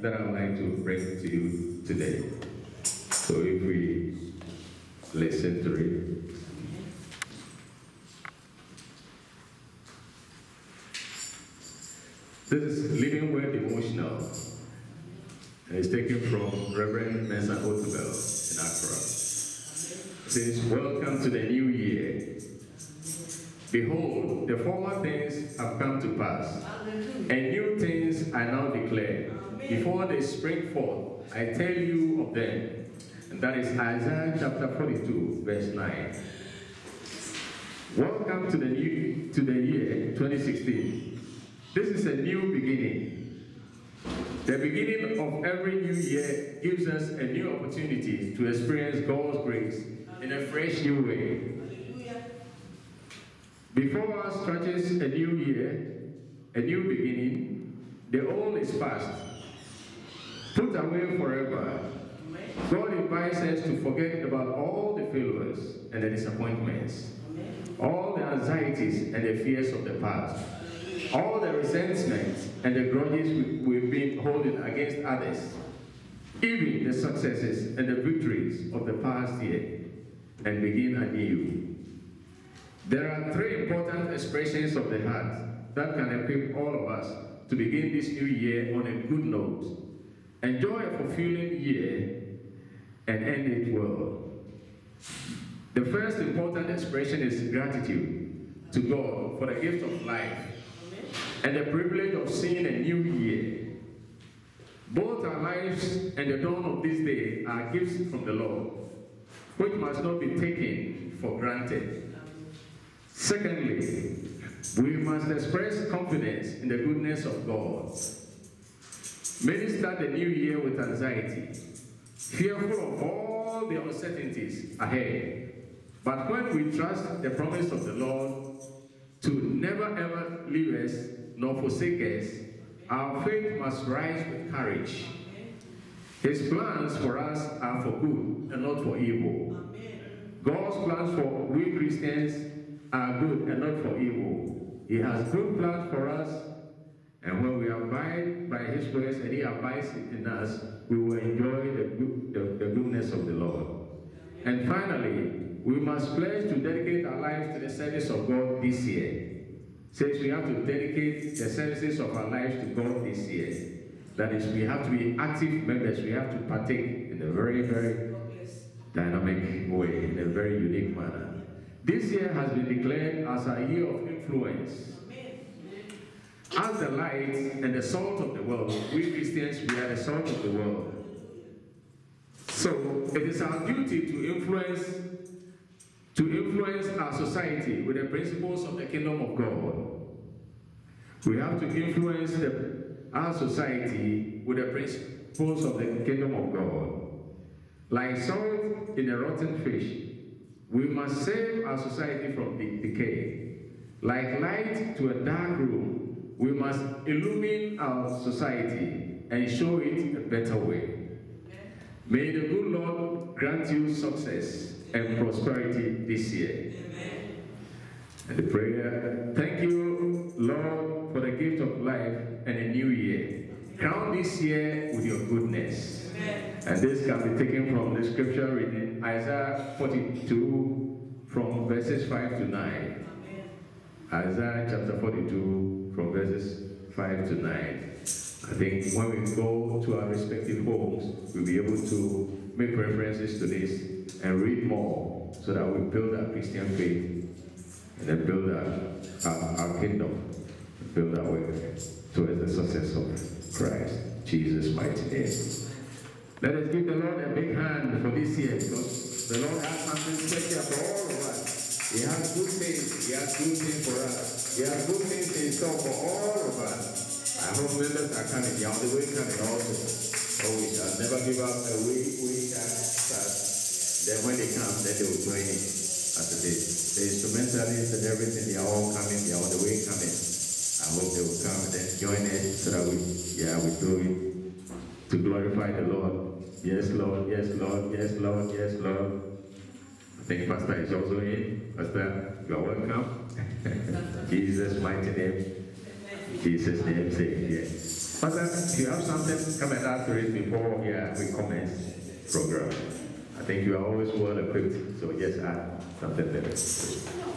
that I would like to bring to you today. So if we listen to it. This is Living Word Devotional. And it's taken from Reverend Mensa Otabil in Accra. It says, Welcome to the new year. Behold, the former things have come to pass, and new things are now declared. Before they spring forth, I tell you of them. And that is Isaiah chapter 42, verse 9. Welcome to the new to the year 2016. This is a new beginning. The beginning of every new year gives us a new opportunity to experience God's grace in a fresh new way. Before us stretches a new year, a new beginning. The old is past, put away forever. God invites us to forget about all the failures and the disappointments, all the anxieties and the fears of the past, all the resentments and the grudges we've been holding against others, even the successes and the victories of the past year, and begin anew. There are three important expressions of the heart that can equip all of us to begin this new year on a good note. Enjoy a fulfilling year and end it well. The first important expression is gratitude to God for the gift of life and the privilege of seeing a new year. Both our lives and the dawn of this day are gifts from the Lord, which must not be taken for granted. Secondly, we must express confidence in the goodness of God. Many start the new year with anxiety, fearful of all the uncertainties ahead. But when we trust the promise of the Lord to never ever leave us nor forsake us, our faith must rise with courage. His plans for us are for good and not for evil. God's plans for we Christians are good and not for evil. He has good plans for us, and when we abide by His words and He abides in us, we will enjoy the, good, the, the goodness of the Lord. And finally, we must pledge to dedicate our lives to the service of God this year. Since we have to dedicate the services of our lives to God this year. That is, we have to be active members. We have to partake in a very, very dynamic way, in a very unique manner. This year has been declared as a year of influence. As the light and the salt of the world, we Christians, we are the salt of the world. So it is our duty to influence to influence our society with the principles of the kingdom of God. We have to influence the, our society with the principles of the kingdom of God. Like salt in a rotten fish, we must save our society from decay. Like light to a dark room, we must illumine our society and show it a better way. May the good Lord grant you success and prosperity this year. And the prayer, thank you, Lord, for the gift of life and a new year. Crown this year with your goodness. And this can be taken from the scripture reading Isaiah 42 from verses 5 to 9. Isaiah chapter 42 from verses 5 to 9. I think when we go to our respective homes, we'll be able to make references to this and read more so that we build our Christian faith and then build our, our, our kingdom, build our way towards the success of Christ, Jesus' mighty name. Let us give the Lord a big hand for this year because the Lord has something special for all of us. He has good things. He has good things for us. He has good things in store for all of us. I hope members are coming. They are on the way coming also. Oh, we shall never give up. We, we shall start. Then when they come, then they will join in as. The instrumentalists and everything, they are all coming. They are on the way coming. I hope they will come and then join us so that we, yeah, we do it to glorify the Lord. Yes, Lord, yes, Lord, yes, Lord, yes, Lord. I think Pastor is also in. Pastor, you are welcome. Jesus' mighty name. Jesus' name, say yes. Pastor, if you have something, come and add to it before yeah, we commence program. I think you are always well equipped, so just add something there.